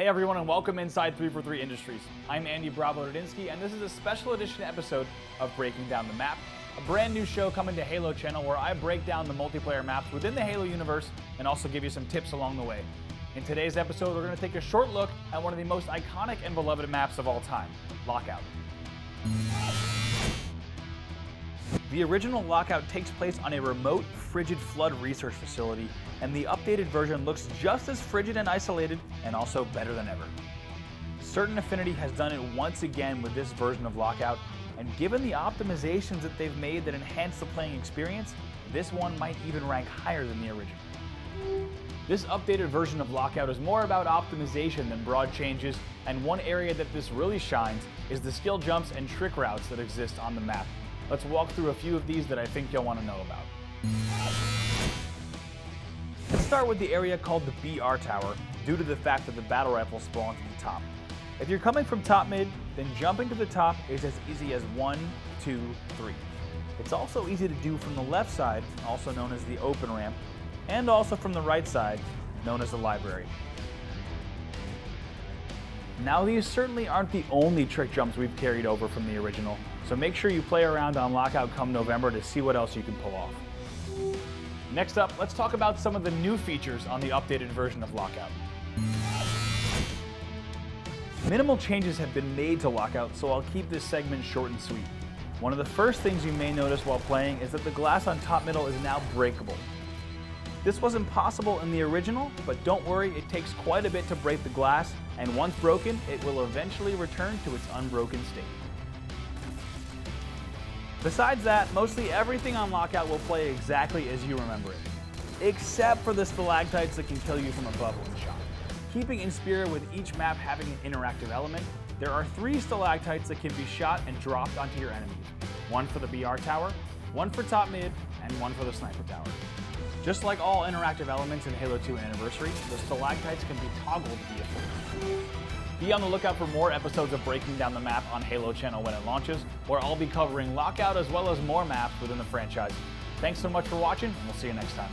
Hey everyone, and welcome inside 343 Industries. I'm Andy Bravo Radinsky, and this is a special edition episode of Breaking Down the Map, a brand new show coming to Halo Channel where I break down the multiplayer maps within the Halo universe and also give you some tips along the way. In today's episode, we're going to take a short look at one of the most iconic and beloved maps of all time, Lockout. The original Lockout takes place on a remote, frigid flood research facility, and the updated version looks just as frigid and isolated, and also better than ever. Certain Affinity has done it once again with this version of Lockout, and given the optimizations that they've made that enhance the playing experience, this one might even rank higher than the original. This updated version of Lockout is more about optimization than broad changes, and one area that this really shines is the skill jumps and trick routes that exist on the map. Let's walk through a few of these that I think you'll want to know about. Let's start with the area called the BR Tower, due to the fact that the battle rifles spawn to the top. If you're coming from top mid, then jumping to the top is as easy as one, two, three. It's also easy to do from the left side, also known as the open ramp, and also from the right side, known as the library. Now these certainly aren't the only trick jumps we've carried over from the original, so make sure you play around on Lockout come November to see what else you can pull off. Next up, let's talk about some of the new features on the updated version of Lockout. Minimal changes have been made to Lockout, so I'll keep this segment short and sweet. One of the first things you may notice while playing is that the glass on top middle is now breakable. This wasn't possible in the original, but don't worry, it takes quite a bit to break the glass, and once broken, it will eventually return to its unbroken state. Besides that, mostly everything on Lockout will play exactly as you remember it, except for the stalactites that can kill you from above one shot. Keeping in spirit with each map having an interactive element, there are three stalactites that can be shot and dropped onto your enemies. One for the BR tower, one for top mid, and one for the sniper tower. Just like all interactive elements in Halo 2 Anniversary, the stalactites can be toggled via Forge. Be on the lookout for more episodes of Breaking Down the Map on Halo Channel when it launches, where I'll be covering Lockout as well as more maps within the franchise. Thanks so much for watching, and we'll see you next time.